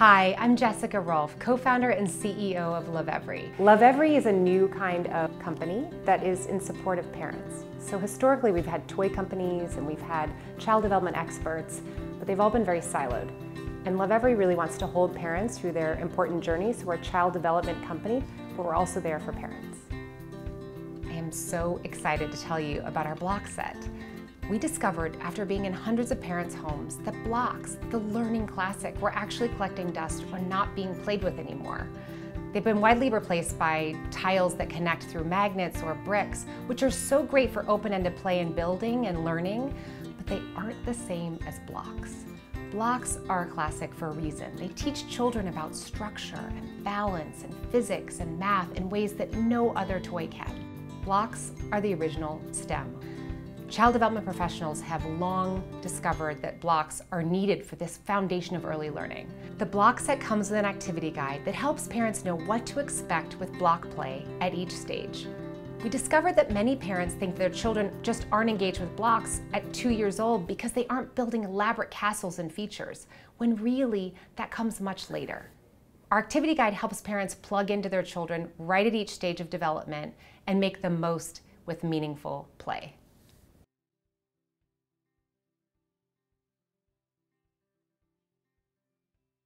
Hi, I'm Jessica Rolfe, co-founder and CEO of Lovevery. Love Every is a new kind of company that is in support of parents. So historically we've had toy companies and we've had child development experts, but they've all been very siloed. And Lovevery really wants to hold parents through their important journeys. So we're a child development company, but we're also there for parents. I am so excited to tell you about our block set. We discovered after being in hundreds of parents' homes that blocks, the learning classic, were actually collecting dust or not being played with anymore. They've been widely replaced by tiles that connect through magnets or bricks, which are so great for open-ended play and building and learning, but they aren't the same as blocks. Blocks are a classic for a reason. They teach children about structure and balance and physics and math in ways that no other toy can. Blocks are the original STEM. Child development professionals have long discovered that blocks are needed for this foundation of early learning. The block set comes with an activity guide that helps parents know what to expect with block play at each stage. We discovered that many parents think their children just aren't engaged with blocks at two years old because they aren't building elaborate castles and features, when really that comes much later. Our activity guide helps parents plug into their children right at each stage of development and make the most with meaningful play.